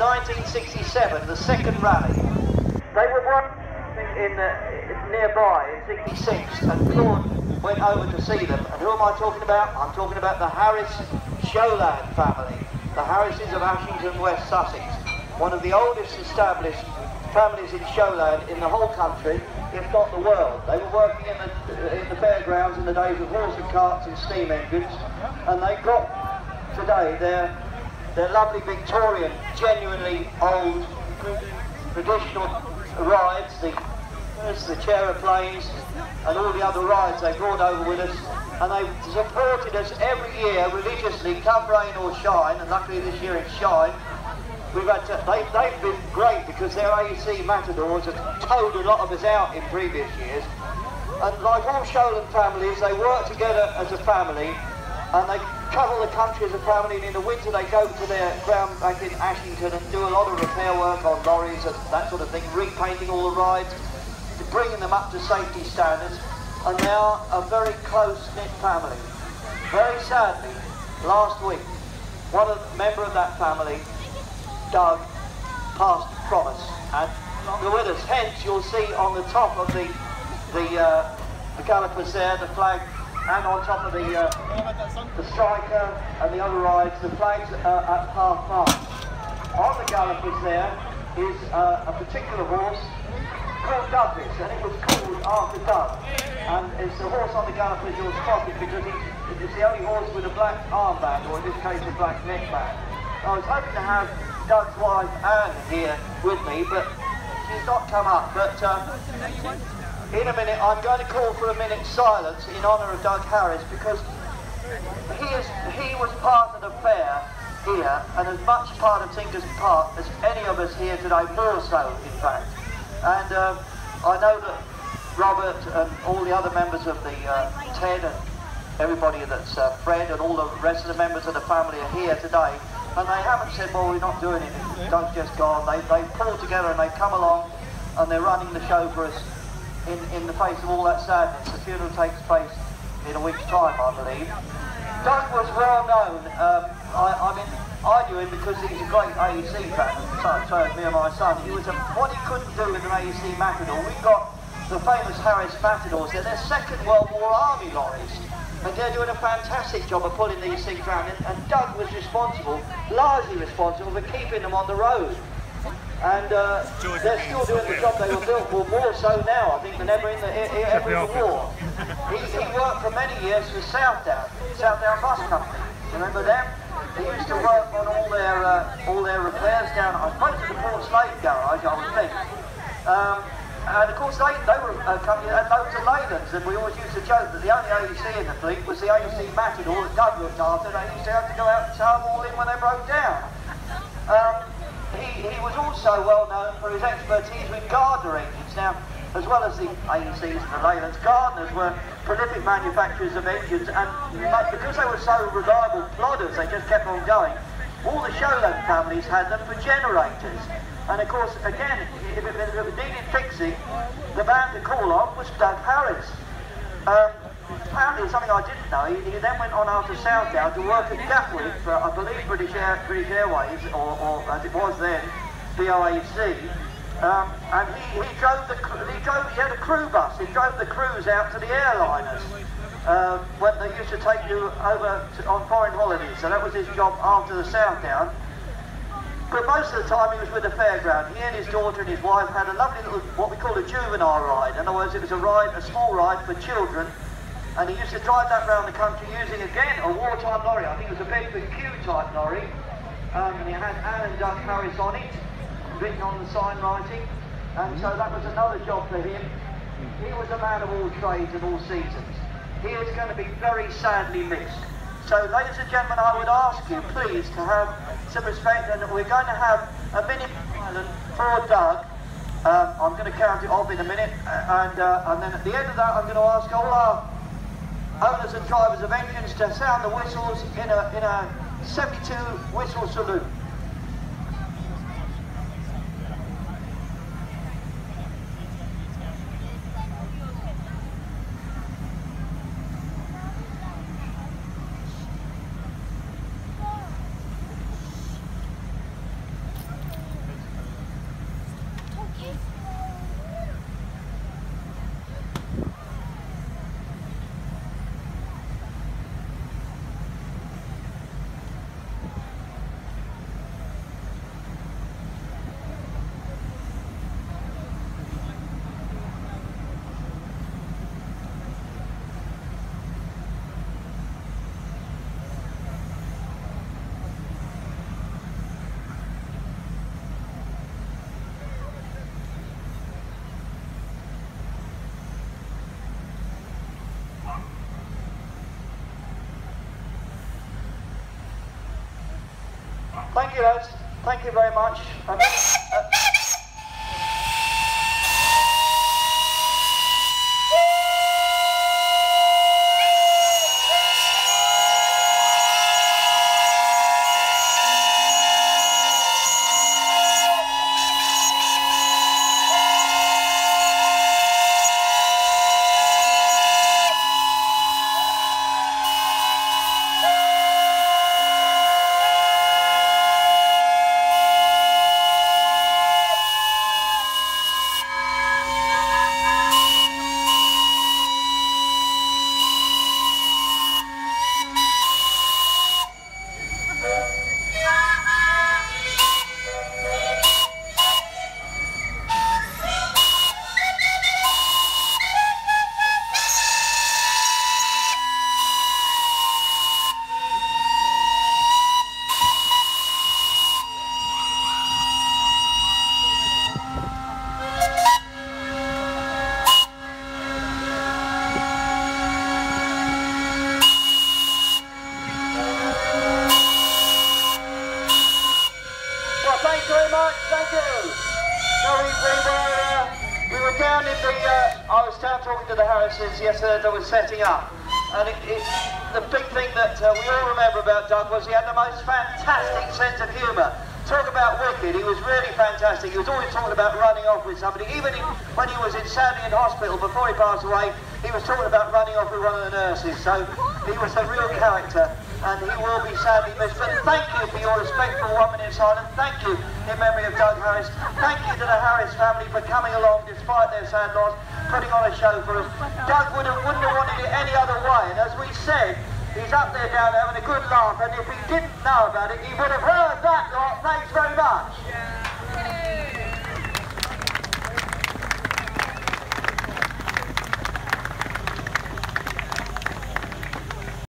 1967, the second rally. They were working in, uh, nearby in 66 and Claude went over to see them. And who am I talking about? I'm talking about the Harris Showland family. The Harrises of Ashington, West Sussex. One of the oldest established families in Showland in the whole country, if not the world. They were working in the, in the fairgrounds in the days of horse and carts and steam engines, and they got today their, their lovely Victorian, genuinely old, traditional rides, the, the Chairplanes and all the other rides they brought over with us, and they supported us every year religiously, come rain or shine, and luckily this year it's shine, We've had to, they, they've been great because their AEC Matadors have towed a lot of us out in previous years. And like all Showland families, they work together as a family and they travel the country as a family and in the winter they go to their ground back in Ashington and do a lot of repair work on lorries and that sort of thing, repainting all the rides, bringing them up to safety standards and they are a very close-knit family. Very sadly, last week, one member of that family Doug passed from us and longer with us. Hence, you'll see on the top of the the, uh, the gallopers there, the flag, and on top of the uh, the striker and the other rides, the flags uh, at half mast. On the gallopers there is uh, a particular horse called Douglas, and it was called after Doug. And it's the horse on the gallopers you'll spot it because it's the only horse with a black armband, or in this case a black neckband. I was hoping to have Doug's wife Anne here with me, but she's not come up. But um, in a minute, I'm going to call for a minute's silence in honour of Doug Harris because he is he was part of the fair here and as much part of Tinker's Park as any of us here today, more so in fact. And um, I know that Robert and all the other members of the uh, TED and everybody that's uh, Fred and all the rest of the members of the family are here today and they haven't said, well, we're not doing it, Doug's just gone. They, they pull together and they come along and they're running the show for us in, in the face of all that sadness. The funeral takes place in a week's time, I believe. Doug was well known. Um, I, I mean, I knew him because he's a great AEC fan, so me and my son. He was a, what he couldn't do with an AEC Matador. We got the famous Harris Matadors. They're their second World War Army lorries and they're doing a fantastic job of pulling these things around. And, and Doug was responsible, largely responsible, for keeping them on the road. And uh, they're still doing the job they were built for, more so now, I think, than ever in the, ever in the war. He, he worked for many years for Southdown, Southdown Bus Company. Remember them? He used to work on all their uh, all their repairs down, I suppose, at the Portslade garage, I would think. Um, and of course, they, they were a company that had loads of Leylands, and we always used to joke that the only AEC in the fleet was the AEC Matador that Doug looked after. They used to have to go out and them all in when they broke down. Um, he, he was also well known for his expertise with Gardner engines. Now, as well as the AECs and the Leylands, Gardners were prolific manufacturers of engines, and because they were so reliable plodders, they just kept on going. All the Showland families had them for generators. And of course, again, if it, if it needed fixing, the man to call on was Doug Harris. Um, apparently, something I didn't know, he, he, then went on after Southdown to work at Gatwick for, I believe, British, Air, British Airways, or, or, as it was then, BOAC. Um, and he, he drove the he drove he had a crew bus. He drove the crews out to the airliners uh, when they used to take you over to, on foreign holidays. So that was his job after the Southdown. But most of the time he was with the fairground. He and his daughter and his wife had a lovely little, what we call a juvenile ride. In other words, it was a ride, a small ride for children. And he used to drive that around the country using, again, a wartime lorry. I think it was a Bedford Q type lorry. Um, and he had Alan Doug Harris on it, written on the sign writing. And so that was another job for him. He was a man of all trades and all seasons. He is going to be very sadly missed. So, ladies and gentlemen, I would ask you, please, to have some respect, and we're going to have a minute silence for Doug. Um, I'm going to count it off in a minute, and, uh, and then at the end of that, I'm going to ask all our owners and drivers of engines to sound the whistles in a, in a 72 whistle salute. Thank you, lads. Thank you very much. Um, uh, Well, thank you very much. Thank you. No, we, we were uh, we were down in the. Uh, I was down talking to the Harrisons yesterday that was setting up, and it, it, the big thing that uh, we all remember about Doug was he had the most fantastic sense of humour. Talk about wicked. He was really fantastic. He was always talking about running off with somebody. Even in, when he was in Sandy in hospital before he passed away, he was talking about running off with one of the nurses. So he was a real character, and he will be sadly missed. But thank you for your respectful one minute silence. Thank you in memory of Doug Harris. Thank you to the Harris family for coming along despite their sad loss, putting on a show for us. Doug would have, wouldn't have wanted it any other way, and as we said, he's up there down there having a good laugh, and if he didn't know about it, he would have heard that. Thanks very much.